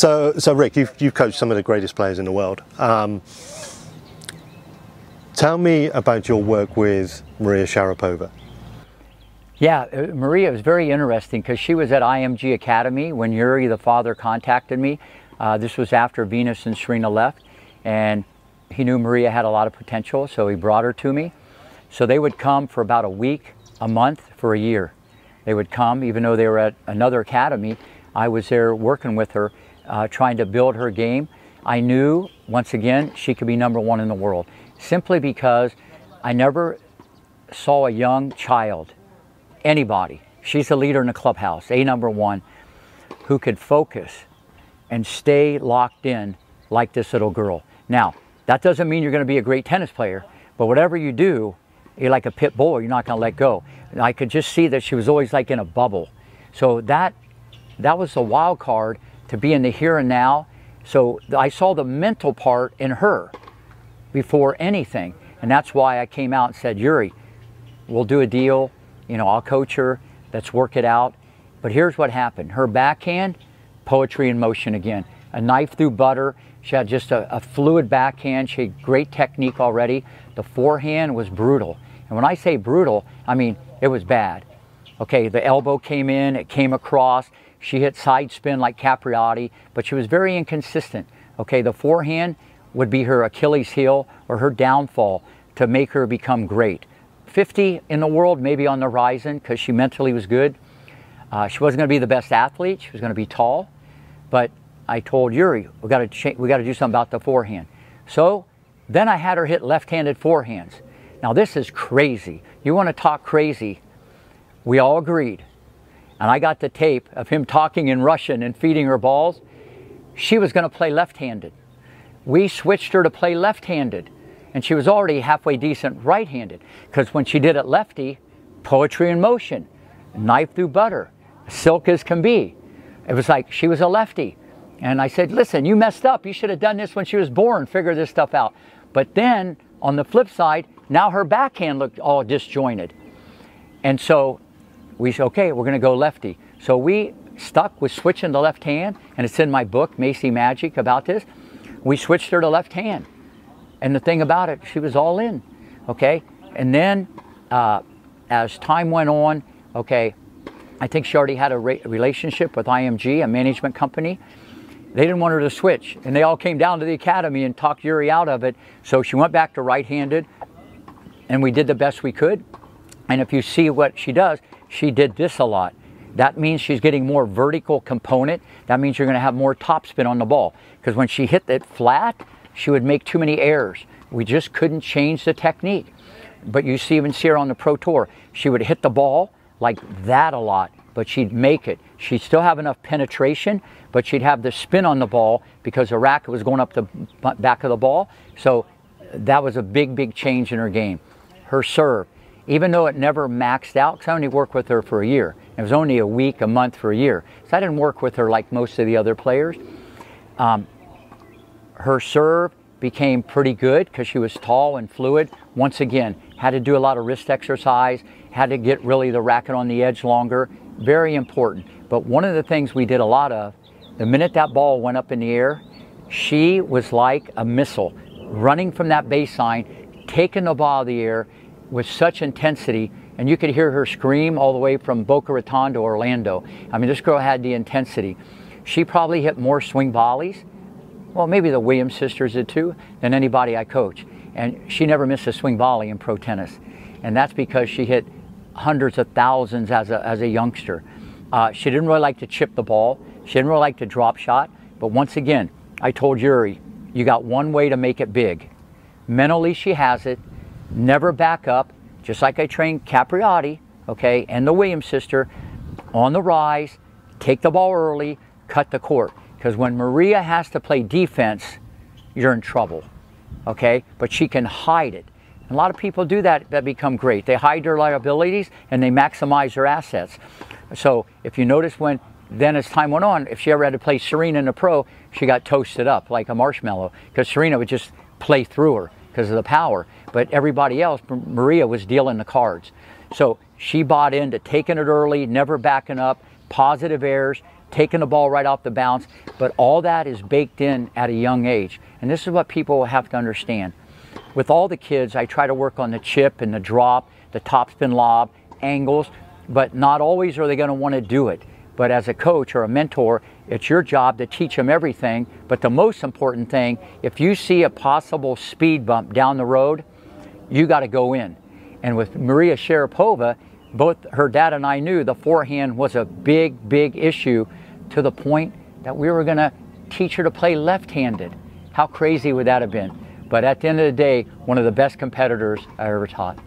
So, so Rick, you've, you've coached some of the greatest players in the world. Um, tell me about your work with Maria Sharapova. Yeah, uh, Maria was very interesting because she was at IMG Academy when Yuri, the father, contacted me. Uh, this was after Venus and Serena left, and he knew Maria had a lot of potential, so he brought her to me. So they would come for about a week, a month, for a year. They would come, even though they were at another academy. I was there working with her, uh, trying to build her game. I knew, once again, she could be number one in the world, simply because I never saw a young child anybody. She's a leader in the clubhouse, a number one, who could focus and stay locked in like this little girl. Now, that doesn't mean you're going to be a great tennis player, but whatever you do, you're like a pit bull, you're not going to let go. And I could just see that she was always like in a bubble. So that that was a wild card to be in the here and now. So I saw the mental part in her before anything. And that's why I came out and said, Yuri, we'll do a deal you know, I'll coach her, let's work it out. But here's what happened. Her backhand, poetry in motion again. A knife through butter. She had just a, a fluid backhand. She had great technique already. The forehand was brutal. And when I say brutal, I mean it was bad. Okay, the elbow came in, it came across. She hit side spin like Capriati, but she was very inconsistent. Okay, the forehand would be her Achilles heel or her downfall to make her become great. 50 in the world, maybe on the horizon, because she mentally was good. Uh, she wasn't going to be the best athlete. She was going to be tall, but I told Yuri, we got to cha- we got to do something about the forehand. So then I had her hit left-handed forehands. Now this is crazy. You want to talk crazy? We all agreed, and I got the tape of him talking in Russian and feeding her balls. She was going to play left-handed. We switched her to play left-handed and she was already halfway decent right-handed because when she did it lefty, poetry in motion, knife through butter, silk as can be. It was like she was a lefty. And I said, listen, you messed up. You should have done this when she was born, figure this stuff out. But then on the flip side, now her backhand looked all disjointed. And so we said, okay, we're going to go lefty. So we stuck with switching the left hand, and it's in my book, Macci Magic, about this. We switched her to left hand. And the thing about it, she was all in, okay? And then uh, as time went on, okay, I think she already had a re relationship with IMG, a management company. They didn't want her to switch, and they all came down to the academy and talked Yuri out of it. So she went back to right-handed, and we did the best we could. And if you see what she does, she did this a lot. That means she's getting more vertical component. That means you're going to have more topspin on the ball. Because when she hit it flat, she would make too many errors. We just couldn't change the technique. But you see even see her on the Pro Tour, she would hit the ball like that a lot, but she'd make it. She'd still have enough penetration, but she'd have the spin on the ball because the racket was going up the back of the ball. So that was a big, big change in her game. Her serve, even though it never maxed out, because I only worked with her for a year. It was only a week, a month for a year. So I didn't work with her like most of the other players. Um, her serve became pretty good because she was tall and fluid. Once again, had to do a lot of wrist exercise, had to get really the racket on the edge longer. Very important. But one of the things we did a lot of, the minute that ball went up in the air, she was like a missile running from that baseline, taking the ball out of the air with such intensity. And you could hear her scream all the way from Boca Raton to Orlando. I mean, this girl had the intensity. She probably hit more swing volleys well, maybe the Williams sisters did too, than anybody I coach. And she never missed a swing volley in pro tennis. And that's because she hit hundreds of thousands as a, as a youngster. Uh, she didn't really like to chip the ball. She didn't really like to drop shot. But once again, I told Yuri, you got one way to make it big. Mentally, she has it. Never back up. Just like I trained Capriati, okay, and the Williams sister, on the rise, take the ball early, cut the court. Because when Maria has to play defense, you're in trouble. Okay? But she can hide it. And a lot of people do that that become great. They hide their liabilities and they maximize their assets. So if you notice when then as time went on, if she ever had to play Serena in a pro, she got toasted up like a marshmallow because Serena would just play through her because of the power. But everybody else, Maria was dealing the cards. So she bought into taking it early, never backing up, positive errors, taking the ball right off the bounce, but all that is baked in at a young age. And this is what people have to understand. With all the kids, I try to work on the chip and the drop, the topspin lob, angles, but not always are they going to want to do it. But as a coach or a mentor, it's your job to teach them everything. But the most important thing, if you see a possible speed bump down the road, you got to go in. And with Maria Sharapova, both her dad and I knew the forehand was a big, big issue to the point that we were going to teach her to play left handed. How crazy would that have been? But at the end of the day, one of the best competitors I ever taught.